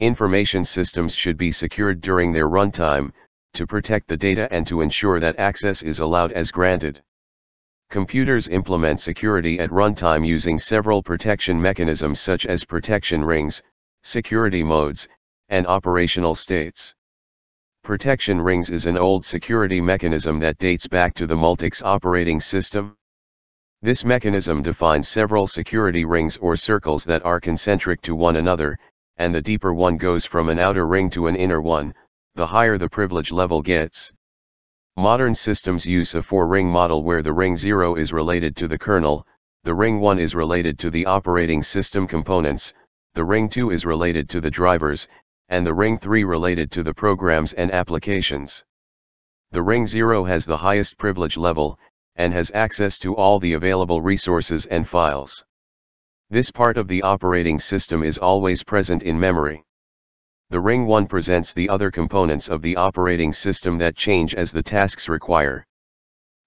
Information systems should be secured during their runtime, to protect the data and to ensure that access is allowed as granted. Computers implement security at runtime using several protection mechanisms such as protection rings, security modes, and operational states. Protection rings is an old security mechanism that dates back to the Multics operating system. This mechanism defines several security rings or circles that are concentric to one another, and the deeper one goes from an outer ring to an inner one, the higher the privilege level gets. Modern systems use a four-ring model where the ring 0 is related to the kernel, the ring 1 is related to the operating system components, the ring 2 is related to the drivers, and the ring 3 related to the programs and applications. The ring 0 has the highest privilege level, and has access to all the available resources and files. This part of the operating system is always present in memory. The ring 1 presents the other components of the operating system that change as the tasks require.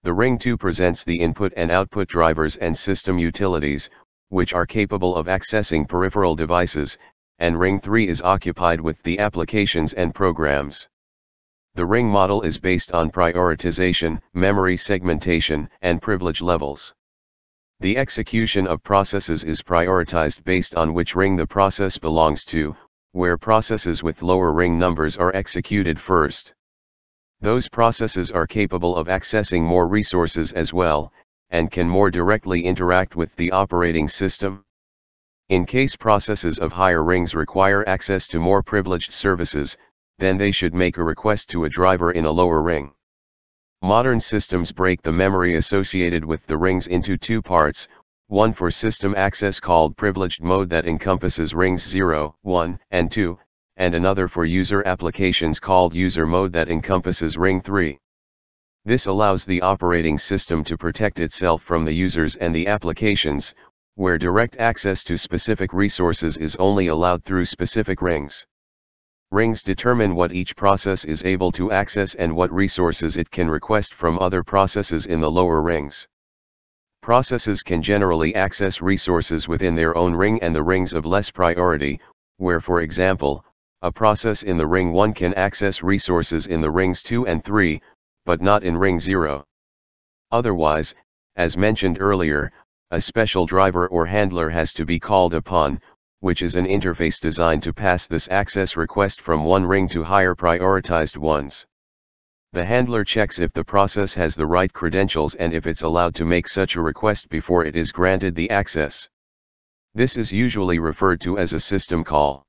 The ring 2 presents the input and output drivers and system utilities, which are capable of accessing peripheral devices, and ring 3 is occupied with the applications and programs. The ring model is based on prioritization, memory segmentation, and privilege levels. The execution of processes is prioritized based on which ring the process belongs to, where processes with lower ring numbers are executed first. Those processes are capable of accessing more resources as well, and can more directly interact with the operating system. In case processes of higher rings require access to more privileged services, then they should make a request to a driver in a lower ring. Modern systems break the memory associated with the rings into two parts, one for system access called privileged mode that encompasses rings 0, 1, and 2, and another for user applications called user mode that encompasses ring 3. This allows the operating system to protect itself from the users and the applications, where direct access to specific resources is only allowed through specific rings. Rings determine what each process is able to access and what resources it can request from other processes in the lower rings. Processes can generally access resources within their own ring and the rings of less priority, where for example, a process in the ring 1 can access resources in the rings 2 and 3, but not in ring 0. Otherwise, as mentioned earlier, a special driver or handler has to be called upon, which is an interface designed to pass this access request from one ring to higher prioritized ones. The handler checks if the process has the right credentials and if it's allowed to make such a request before it is granted the access. This is usually referred to as a system call.